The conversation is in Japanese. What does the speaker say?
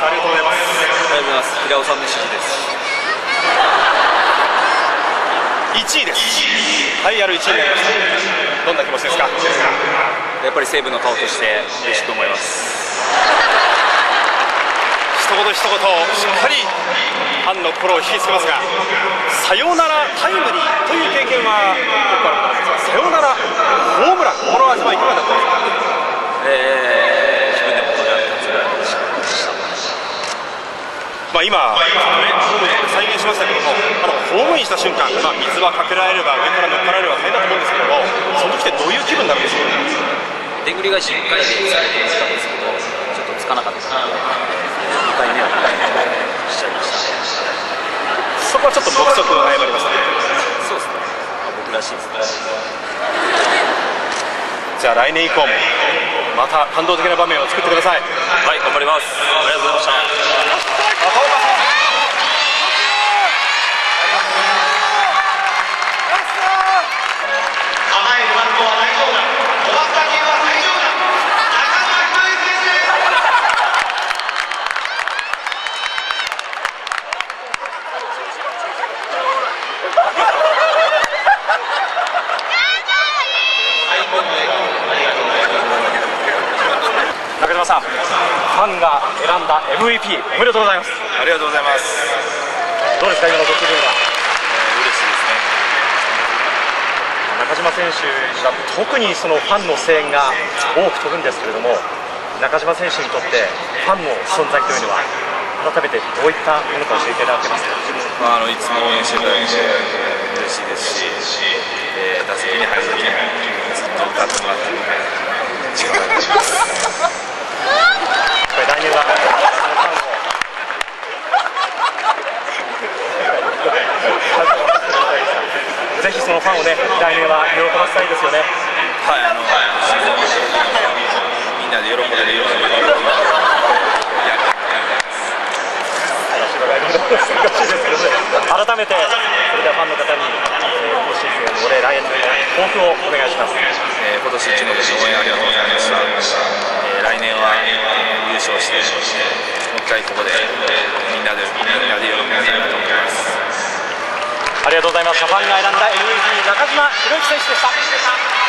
ますありがとうございます。ありがとうございます平尾さんの指示です。1位です。はいやる1位になりましたどんな気持ちですか？やっぱり西武の顔として嬉しく思います。一言一言しっかりファンの心を引きつけますがサヨナラタイムリーという経験は僕から？ことですがサヨナラホームラン。この味はいかがだったですかえー、自分でもこれやったつらいしましたまあ、今、ホームで再現しましたけども、あのホームインした瞬間、まあ、水はかけられれば、上から乗っかられれば大変だと思うんですけども、その時ってどういう気分になるんでしょう？でんぐり返し1回で疲れてたんですけどちょっとつかなかった。ので2回目は2回目しちゃいましたそこはちょっと僕足謝りましたね。そうですね、まあ、僕らしいですねじゃあ来年以降もまた感動的な場面を作ってください。はい頑張ります。ありがとうございました構えるバントは大丈夫だ飛ばす打球は大丈夫だ中村博之先生ファンが選んだ MVP おめでとうございます。ありがとうございます、どうですか今のご気分は。えー、嬉しいですね中島選手が特にそのファンの声援が多く飛ぶんですけれども、中島選手にとってファンの存在というのは改めてどういったものか教えていただけますか？まあ、あのいつも応援していただいて嬉しいですし、えー、打席に入るときにずっと歌ってもらってるので力が出しますこれ来年はそのファンをぜひそのファンをね来年は喜ばせたいですよね。はい、あの、みんなで喜んでるように。改めてそれではファンの方にえー今シーズンの俺来年の抱負をお願いします。えー今年一年応援ありがとうございました、えー来年は、えー優勝してもう一回ここで、えーみんなでみんなで喜びたいなと思いますありがとうございます。ファンが選んだ MVP 中島博之選手でした。